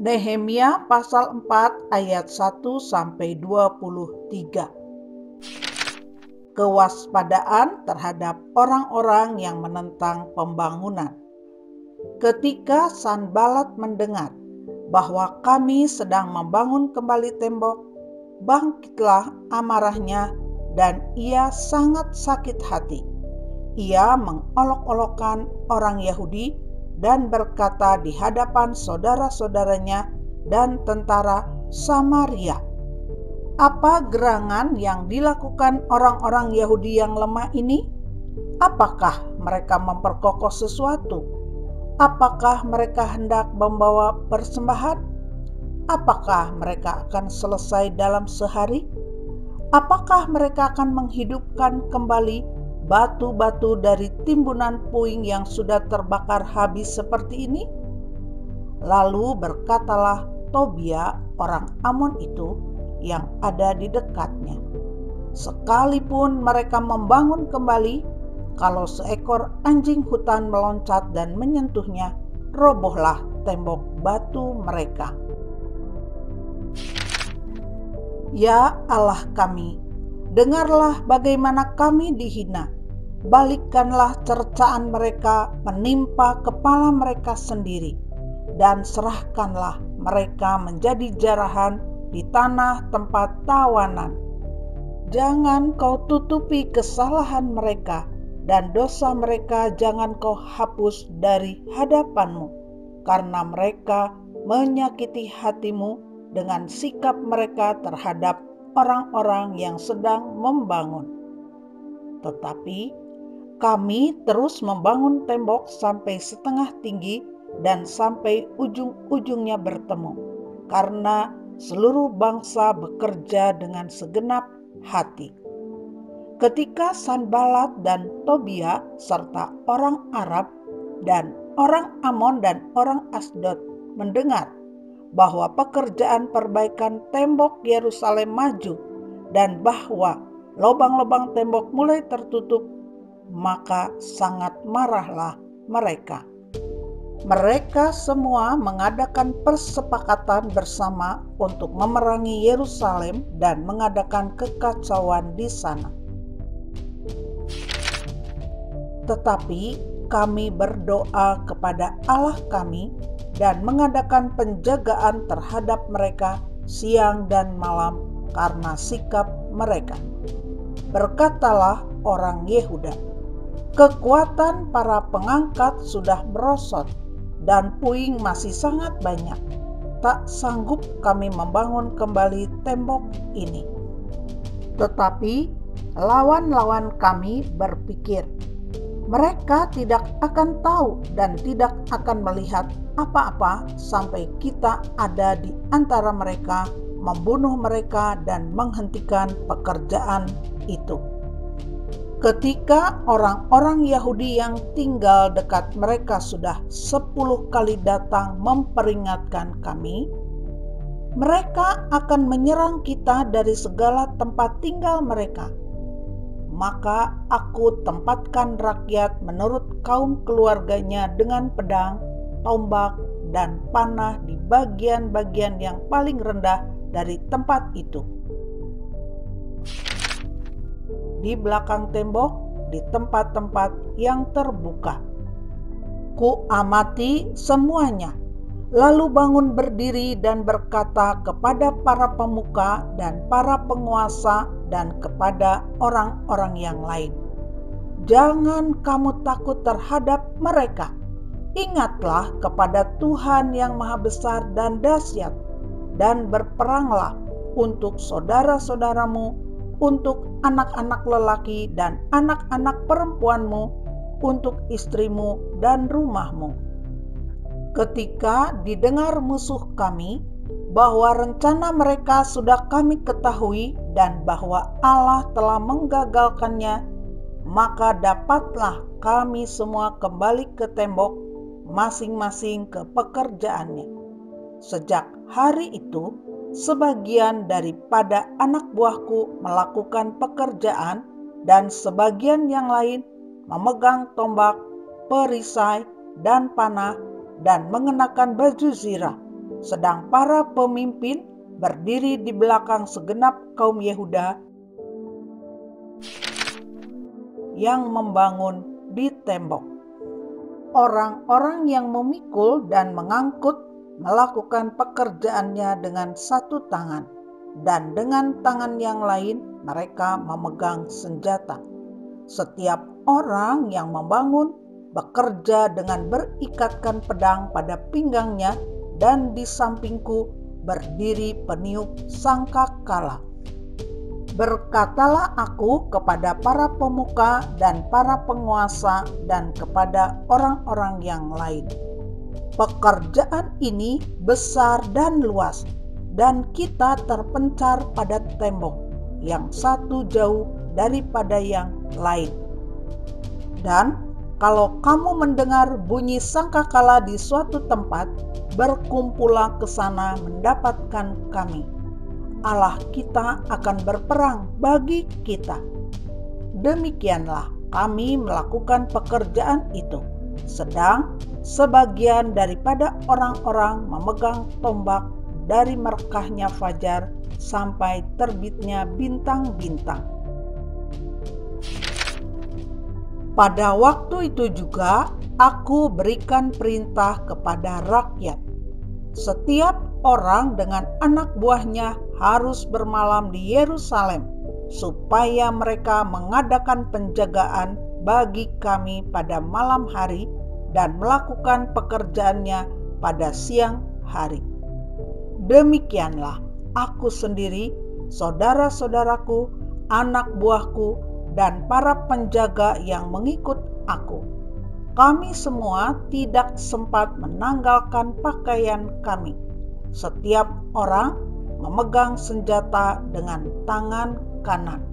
Nehemia pasal 4 ayat 1 sampai 23. Kewaspadaan terhadap orang-orang yang menentang pembangunan. Ketika Sanbalat mendengar bahwa kami sedang membangun kembali tembok, bangkitlah amarahnya dan ia sangat sakit hati. Ia mengolok-olokkan orang Yahudi dan berkata di hadapan saudara-saudaranya dan tentara Samaria, "Apa gerangan yang dilakukan orang-orang Yahudi yang lemah ini? Apakah mereka memperkokoh sesuatu? Apakah mereka hendak membawa persembahan? Apakah mereka akan selesai dalam sehari? Apakah mereka akan menghidupkan kembali batu-batu dari timbunan puing yang sudah terbakar habis seperti ini? Lalu berkatalah Tobia orang Amon itu yang ada di dekatnya. Sekalipun mereka membangun kembali, kalau seekor anjing hutan meloncat dan menyentuhnya, robohlah tembok batu mereka. Ya Allah kami, dengarlah bagaimana kami dihina balikkanlah cercaan mereka menimpa kepala mereka sendiri, dan serahkanlah mereka menjadi jarahan di tanah tempat tawanan. Jangan kau tutupi kesalahan mereka, dan dosa mereka jangan kau hapus dari hadapanmu, karena mereka menyakiti hatimu dengan sikap mereka terhadap orang-orang yang sedang membangun. Tetapi kami terus membangun tembok sampai setengah tinggi dan sampai ujung-ujungnya bertemu, karena seluruh bangsa bekerja dengan segenap hati. Ketika Sanbalat dan Tobia serta orang Arab dan orang Amon dan orang Asdod mendengar bahwa pekerjaan perbaikan tembok Yerusalem maju dan bahwa lubang-lubang tembok mulai tertutup maka sangat marahlah mereka. Mereka semua mengadakan persepakatan bersama untuk memerangi Yerusalem dan mengadakan kekacauan di sana. Tetapi kami berdoa kepada Allah kami dan mengadakan penjagaan terhadap mereka siang dan malam karena sikap mereka. Berkatalah orang Yehuda, Kekuatan para pengangkat sudah merosot dan puing masih sangat banyak. Tak sanggup kami membangun kembali tembok ini. Tetapi lawan-lawan kami berpikir, mereka tidak akan tahu dan tidak akan melihat apa-apa sampai kita ada di antara mereka, membunuh mereka, dan menghentikan pekerjaan itu. Ketika orang-orang Yahudi yang tinggal dekat mereka sudah sepuluh kali datang memperingatkan kami, mereka akan menyerang kita dari segala tempat tinggal mereka. Maka aku tempatkan rakyat menurut kaum keluarganya dengan pedang, tombak, dan panah di bagian-bagian yang paling rendah dari tempat itu di belakang tembok, di tempat-tempat yang terbuka. Ku amati semuanya, lalu bangun berdiri dan berkata kepada para pemuka dan para penguasa dan kepada orang-orang yang lain, "Jangan kamu takut terhadap mereka. Ingatlah kepada Tuhan yang Maha Besar dan dahsyat, dan berperanglah untuk saudara-saudaramu untuk anak-anak lelaki dan anak-anak perempuanmu, untuk istrimu dan rumahmu. Ketika didengar musuh kami bahwa rencana mereka sudah kami ketahui dan bahwa Allah telah menggagalkannya, maka dapatlah kami semua kembali ke tembok masing-masing ke pekerjaannya. Sejak hari itu, sebagian daripada anak buahku melakukan pekerjaan, dan sebagian yang lain memegang tombak, perisai, dan panah, dan mengenakan baju zirah. sedang para pemimpin berdiri di belakang segenap kaum Yehuda yang membangun di tembok. Orang-orang yang memikul dan mengangkut melakukan pekerjaannya dengan satu tangan, dan dengan tangan yang lain mereka memegang senjata. Setiap orang yang membangun bekerja dengan berikatkan pedang pada pinggangnya, dan di sampingku berdiri peniup sangkakala. Berkatalah aku kepada para pemuka dan para penguasa dan kepada orang-orang yang lain. Pekerjaan ini besar dan luas, dan kita terpencar pada tembok yang satu jauh daripada yang lain. Dan kalau kamu mendengar bunyi sangkakala di suatu tempat, berkumpullah ke sana mendapatkan kami Allah kita akan berperang bagi kita. Demikianlah kami melakukan pekerjaan itu, sedang sebagian daripada orang-orang memegang tombak dari merkahnya fajar sampai terbitnya bintang-bintang. Pada waktu itu juga aku berikan perintah kepada rakyat. Setiap orang dengan anak buahnya harus bermalam di Yerusalem, supaya mereka mengadakan penjagaan bagi kami pada malam hari dan melakukan pekerjaannya pada siang hari. Demikianlah aku sendiri, saudara-saudaraku, anak buahku, dan para penjaga yang mengikut aku. Kami semua tidak sempat menanggalkan pakaian kami. Setiap orang memegang senjata dengan tangan kanan.